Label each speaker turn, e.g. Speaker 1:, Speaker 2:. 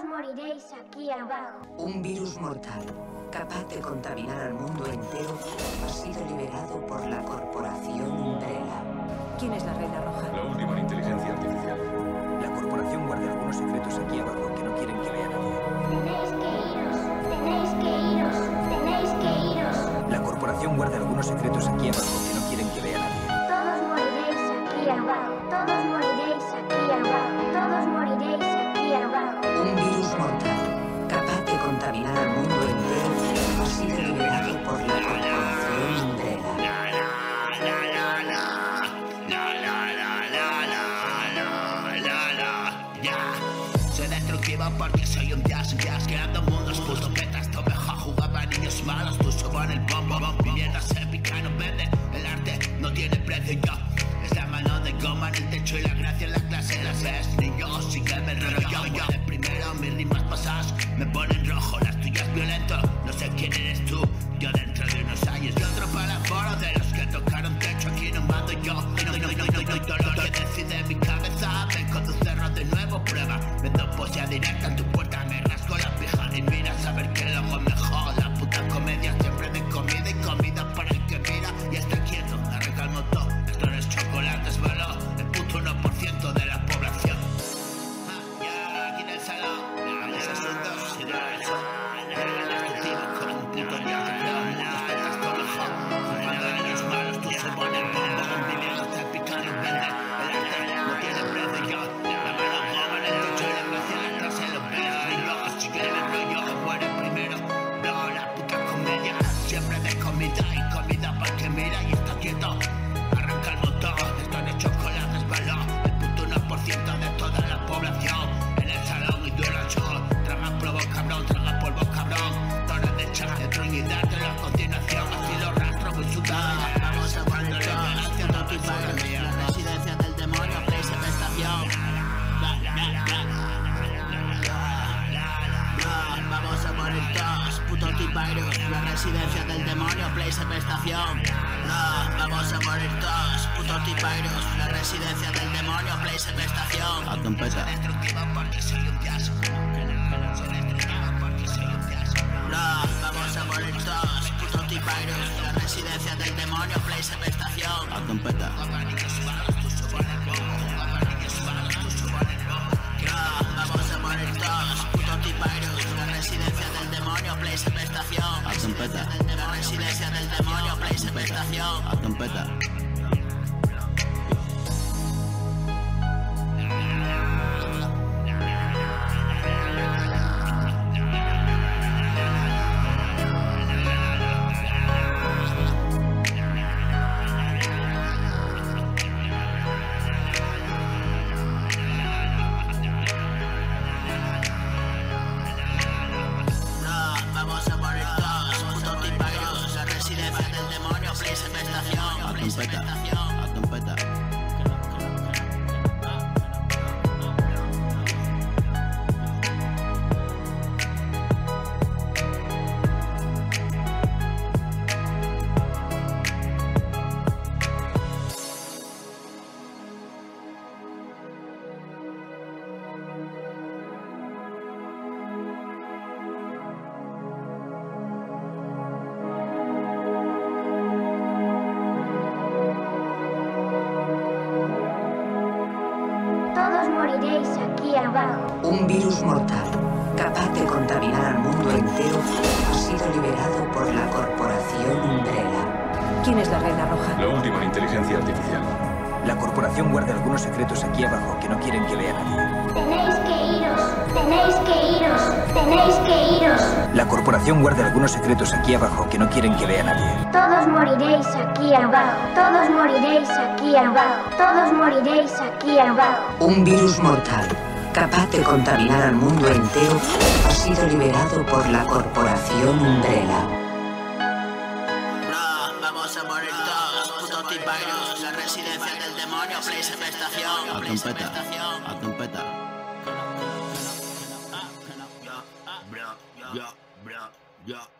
Speaker 1: Todos moriréis aquí abajo.
Speaker 2: Un virus mortal, capaz de contaminar al mundo entero, ha sido liberado por la corporación Umbrella.
Speaker 3: ¿Quién es la Reina Roja?
Speaker 4: La última en inteligencia artificial.
Speaker 5: La corporación guarda algunos secretos aquí abajo que no quieren que vea nadie.
Speaker 1: Tenéis que iros, tenéis que iros, tenéis que iros.
Speaker 5: La corporación guarda algunos secretos aquí abajo
Speaker 6: techo y la gracia en la clase, las ves, niños, sí que me rollo, yo, yo, de primero, mis rimas pasadas me ponen rojo, las tuyas violento, no sé quién eres tú, yo dentro de unos años, y otro para foro de los que tocaron techo, aquí no mando yo, no, no, no, no, no, no, todo lo que decide mi cabeza, me conducerlo de nuevo, prueba, vendo poesía directa en tu puerta, residencia del demonio, place de estación. No, vamos a morir todos, puto T-Virus, la residencia del demonio, place de estación. A trompeta. porque soy un dios. Soy destructivo porque soy un dios. No, vamos a morir todos, puto T-Virus, la residencia del demonio, place de estación. A trompeta. La residencia del demonio. A trompeta. Estación. Place
Speaker 1: Todos moriréis aquí abajo.
Speaker 2: Un virus mortal, capaz de contaminar al mundo entero, ha sido liberado por la corporación Umbrella.
Speaker 3: ¿Quién es la Reina Roja?
Speaker 4: La última en inteligencia artificial.
Speaker 5: La corporación guarda algunos secretos aquí abajo que no quieren que vea nadie. La corporación guarda algunos secretos aquí abajo que no quieren que vea nadie.
Speaker 1: Todos moriréis aquí abajo. Todos moriréis aquí abajo. Todos moriréis aquí abajo.
Speaker 2: Un virus mortal, capaz de contaminar al mundo entero, ha sido liberado por la corporación Umbrella.
Speaker 6: Vamos a morir todos, puto virus, la residencia del demonio, A trompeta. Yeah. Yeah.